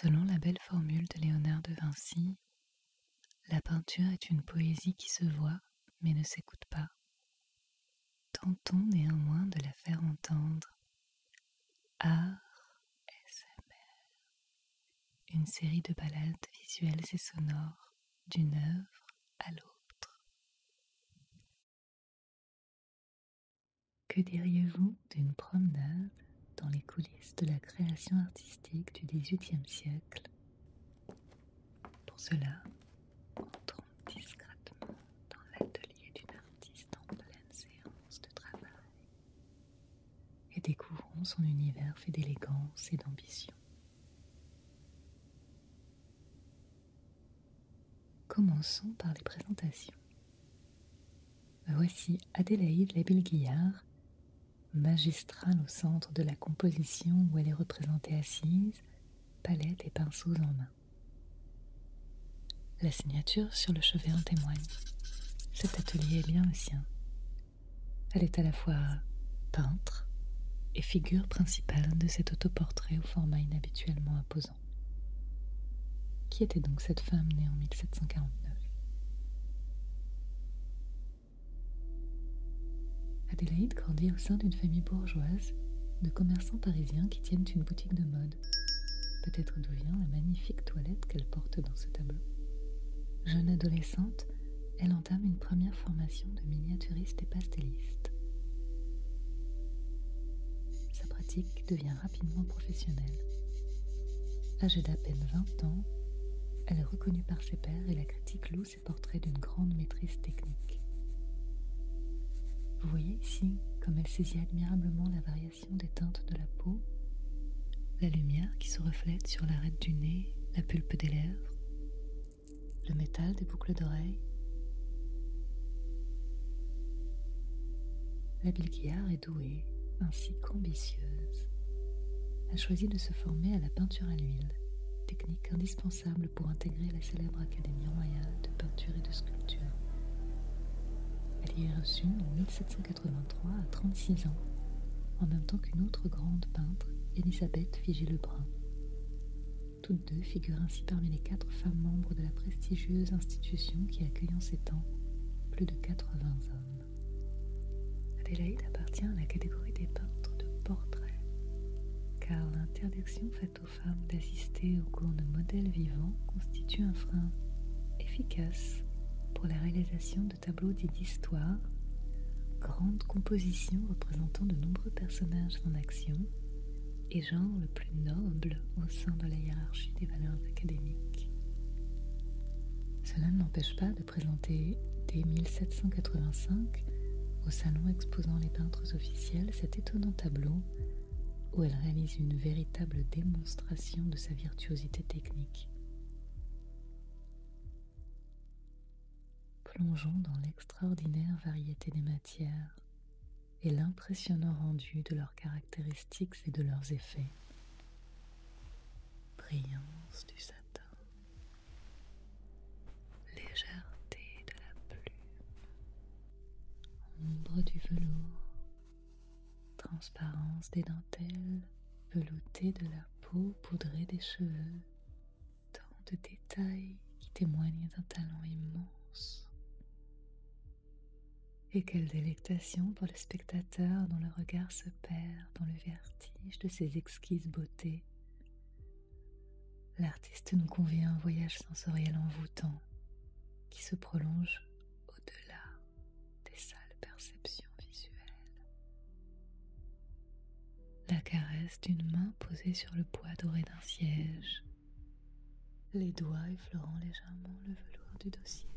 Selon la belle formule de Léonard de Vinci, la peinture est une poésie qui se voit mais ne s'écoute pas. Tentons néanmoins de la faire entendre. Art SMR, une série de balades visuelles et sonores d'une œuvre à l'autre. Que diriez-vous d'une promenade les coulisses de la création artistique du XVIIIe siècle Pour cela, entrons discrètement dans l'atelier d'une artiste en pleine séance de travail et découvrons son univers fait d'élégance et d'ambition. Commençons par les présentations. Voici Adélaïde Labille-Guillard, magistrale au centre de la composition où elle est représentée assise, palette et pinceaux en main. La signature sur le chevet en témoigne. Cet atelier est bien le sien. Elle est à la fois peintre et figure principale de cet autoportrait au format inhabituellement imposant. Qui était donc cette femme née en 1749 Adélaïde grandit au sein d'une famille bourgeoise de commerçants parisiens qui tiennent une boutique de mode. Peut-être d'où vient la magnifique toilette qu'elle porte dans ce tableau. Jeune adolescente, elle entame une première formation de miniaturiste et pastelliste. Sa pratique devient rapidement professionnelle. Âgée d'à peine 20 ans, elle est reconnue par ses pairs et la critique loue ses portraits d'une grande maîtrise technique. Voyez ici comme elle saisit admirablement la variation des teintes de la peau, la lumière qui se reflète sur l'arête du nez, la pulpe des lèvres, le métal des boucles d'oreilles. La Bilguillard est douée ainsi qu'ambitieuse. A choisi de se former à la peinture à l'huile technique indispensable pour intégrer la célèbre Académie royale de peinture et de sculpture. Est reçue en 1783 à 36 ans, en même temps qu'une autre grande peintre, Elisabeth Figé-Lebrun. Toutes deux figurent ainsi parmi les quatre femmes membres de la prestigieuse institution qui accueille en ces temps plus de 80 hommes. Adélaïde appartient à la catégorie des peintres de portrait car l'interdiction faite aux femmes d'assister aux cours de modèles vivants constitue un frein efficace pour la réalisation de tableaux dits d'histoire, grandes compositions représentant de nombreux personnages en action et genre le plus noble au sein de la hiérarchie des valeurs académiques. Cela ne n'empêche pas de présenter dès 1785 au salon exposant les peintres officiels cet étonnant tableau où elle réalise une véritable démonstration de sa virtuosité technique. Plongeons dans l'extraordinaire variété des matières et l'impressionnant rendu de leurs caractéristiques et de leurs effets. Brillance du satin, légèreté de la plume, ombre du velours, transparence des dentelles, velouté de la peau, poudrée des cheveux, tant de détails qui témoignent d'un talent immense. Et quelle délectation pour le spectateur dont le regard se perd dans le vertige de ces exquises beautés. L'artiste nous convient un voyage sensoriel envoûtant qui se prolonge au-delà des sales perceptions. la caresse d'une main posée sur le poids doré d'un siège, les doigts effleurant légèrement le velours du dossier,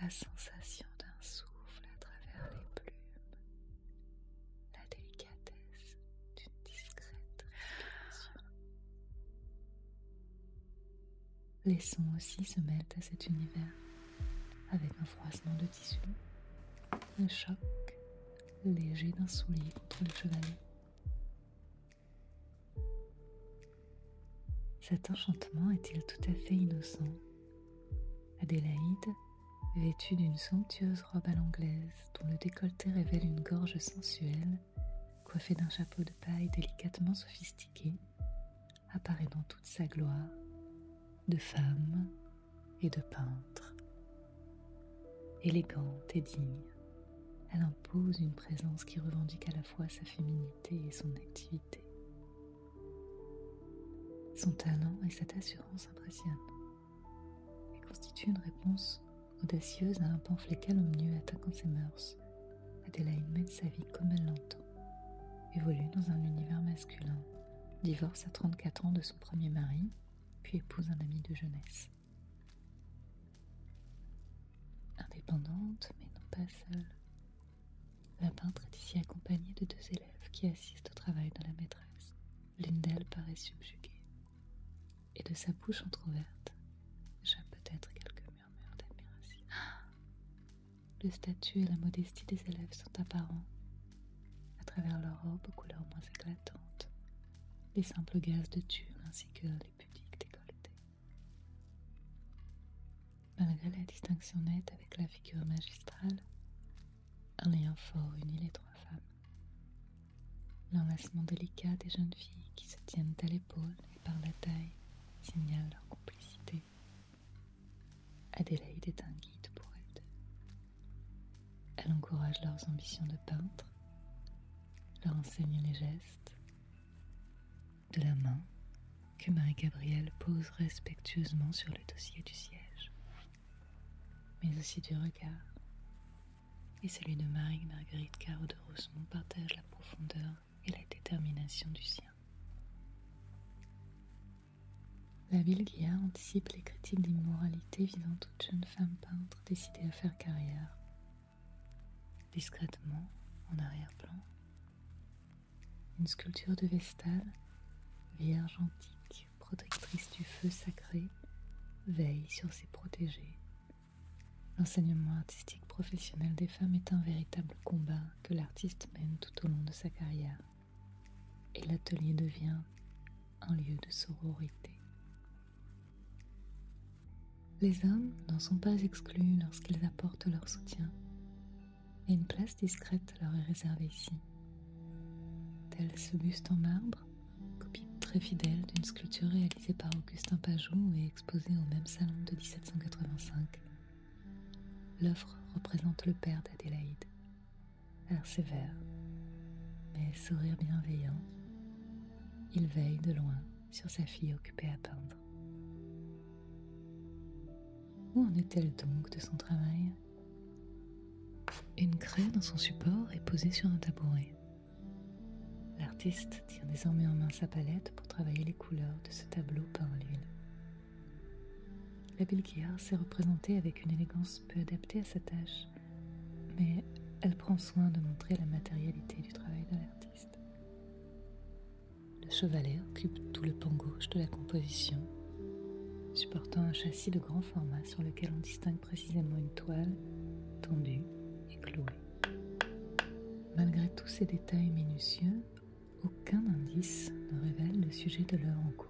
la sensation d'un souffle à travers les plumes, la délicatesse d'une discrète. Les sons aussi se mêlent à cet univers avec un froissement de tissu, un choc léger d'un soulier contre le chevalet. Cet enchantement est-il tout à fait innocent? Adélaïde, vêtue d'une somptueuse robe à l'anglaise dont le décolleté révèle une gorge sensuelle, coiffée d'un chapeau de paille délicatement sophistiqué, apparaît dans toute sa gloire de femme et de peintre. Élégante et digne, elle impose une présence qui revendique à la fois sa féminité et son activité. Son talent et cette assurance impressionnent et constituent une réponse audacieuse à un pamphlet calomnieux attaquant ses mœurs. Adélaïde mène sa vie comme elle l'entend, évolue dans un univers masculin, divorce à 34 ans de son premier mari, puis épouse un ami de jeunesse. Indépendante, mais non pas seule, la peintre est ici accompagnée de deux élèves qui assistent au travail de la maîtresse. L'une d'elles paraît subjuguée, et de sa bouche entr'ouverte Le statut et la modestie des élèves sont apparents à travers leurs robes aux couleurs moins éclatantes, les simples gaz de tulle ainsi que les pudiques décolletés. Malgré la distinction nette avec la figure magistrale, un lien fort unit les trois femmes. L'enlacement délicat des jeunes filles qui se tiennent à l'épaule et par la taille signale leur complicité. Leurs ambitions de peintre, leur enseigne les gestes, de la main que Marie-Gabrielle pose respectueusement sur le dossier du siège, mais aussi du regard. Et celui de Marie-Marguerite Caro de Rosemont partage la profondeur et la détermination du sien. La ville Guillard anticipe les critiques d'immoralité visant toute jeune femme peintre décidée à faire carrière. Discrètement, en arrière-plan, une sculpture de Vestale, vierge antique, protectrice du feu sacré, veille sur ses protégés. L'enseignement artistique professionnel des femmes est un véritable combat que l'artiste mène tout au long de sa carrière. Et l'atelier devient un lieu de sororité. Les hommes n'en sont pas exclus lorsqu'ils apportent leur soutien, une place discrète leur est réservée ici. Tel ce buste en marbre, copie très fidèle d'une sculpture réalisée par Augustin Pajot et exposée au même salon de 1785. L'œuvre représente le père d'Adélaïde, air sévère, mais sourire bienveillant. Il veille de loin sur sa fille occupée à peindre. Où en est-elle donc de son travail? Une craie dans son support est posée sur un tabouret. L'artiste tient désormais en main sa palette pour travailler les couleurs de ce tableau peint à l'huile. La Guillard s'est représentée avec une élégance peu adaptée à sa tâche, mais elle prend soin de montrer la matérialité du travail de l'artiste. Le chevalet occupe tout le pan gauche de la composition supportant un châssis de grand format sur lequel on distingue précisément une toile tendue Malgré tous ces détails minutieux, aucun indice ne révèle le sujet de l'heure en cours.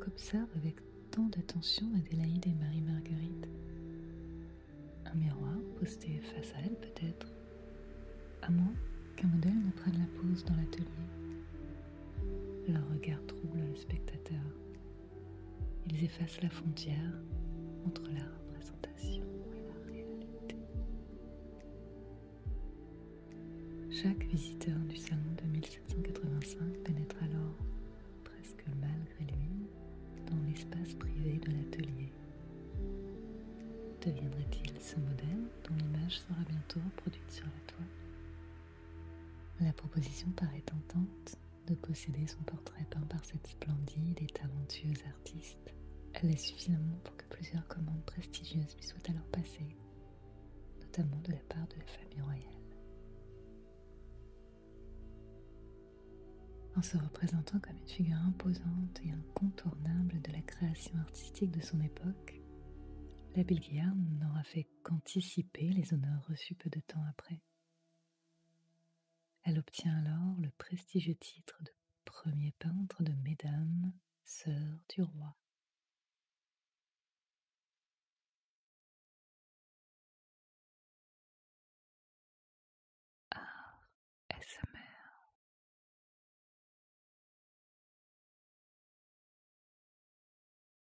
Qu'observe avec tant d'attention Adélaïde et Marie-Marguerite? Un miroir posté face à elle peut-être, à moins qu'un modèle ne prenne la pose dans l'atelier. Leur regard trouble le spectateur. Ils effacent la frontière entre la représentation Chaque visiteur du salon de 1785 pénètre alors, presque malgré lui, dans l'espace privé de l'atelier. Deviendrait-il ce modèle dont l'image sera bientôt reproduite sur la toile? La proposition paraît tentante de posséder son portrait peint par cette splendide et talentueuse artiste elle est suffisamment pour que plusieurs commandes prestigieuses lui soient alors passées, notamment de la part de la famille royale. En se représentant comme une figure imposante et incontournable de la création artistique de son époque, la Guillaume n'aura fait qu'anticiper les honneurs reçus peu de temps après. Elle obtient alors le prestigieux titre de premier peintre de Mesdames, sœurs du roi.